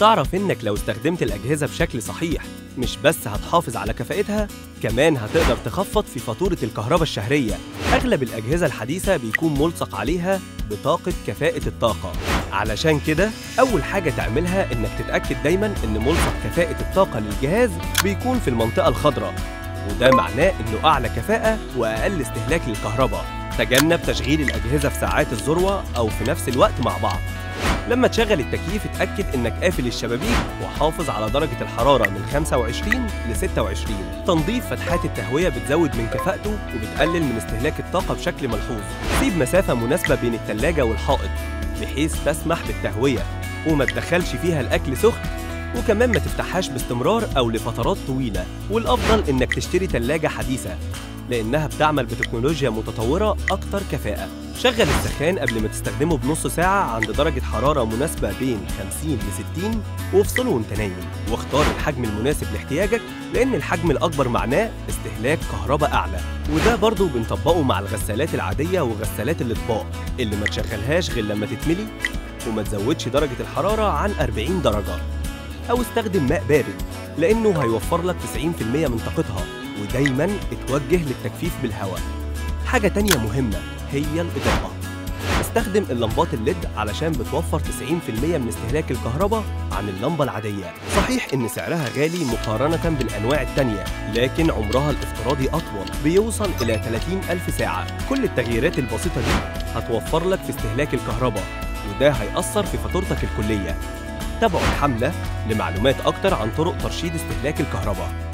تعرف إنك لو استخدمت الأجهزة بشكل صحيح مش بس هتحافظ على كفاءتها كمان هتقدر تخفض في فاتورة الكهرباء الشهرية. أغلب الأجهزة الحديثة بيكون ملصق عليها بطاقة كفاءة الطاقة. علشان كده أول حاجة تعملها إنك تتأكد دايما إن ملصق كفاءة الطاقة للجهاز بيكون في المنطقة الخضراء. وده معناه إنه أعلى كفاءة وأقل استهلاك للكهرباء. تجنب تشغيل الأجهزة في ساعات الذروة أو في نفس الوقت مع بعض. لما تشغل التكييف اتأكد إنك قافل الشبابيك وحافظ على درجة الحرارة من 25 ل 26 تنظيف فتحات التهوية بتزود من كفاءته وبتقلل من استهلاك الطاقة بشكل ملحوظ. سيب مسافة مناسبة بين التلاجة والحائط بحيث تسمح بالتهوية وما تدخلش فيها الأكل سخن وكمان ما تفتحهاش باستمرار أو لفترات طويلة. والأفضل إنك تشتري تلاجة حديثة. لأنها بتعمل بتكنولوجيا متطورة أكتر كفاءة. شغل السخان قبل ما تستخدمه بنص ساعة عند درجة حرارة مناسبة بين 50 ل 60 وافصله وانت نايم واختار الحجم المناسب لاحتياجك لأن الحجم الأكبر معناه استهلاك كهرباء أعلى. وده برضه بنطبقه مع الغسالات العادية وغسالات الأطباق. اللي ما تشغلهاش غير لما تتملي وما تزودش درجة الحرارة عن 40 درجة. أو استخدم ماء بارد لأنه هيوفر لك 90% من طاقتها. ودايما اتوجه للتجفيف بالهواء. حاجة تانية مهمة هي الإضاءة. استخدم اللمبات الليد علشان بتوفر 90% من استهلاك الكهرباء عن اللمبة العادية. صحيح إن سعرها غالي مقارنة بالأنواع التانية لكن عمرها الافتراضي أطول بيوصل إلى 30 ألف ساعة. كل التغييرات البسيطة دي هتوفر لك في استهلاك الكهرباء وده هيأثر في فاتورتك الكلية. تابعوا الحملة لمعلومات أكتر عن طرق ترشيد استهلاك الكهرباء.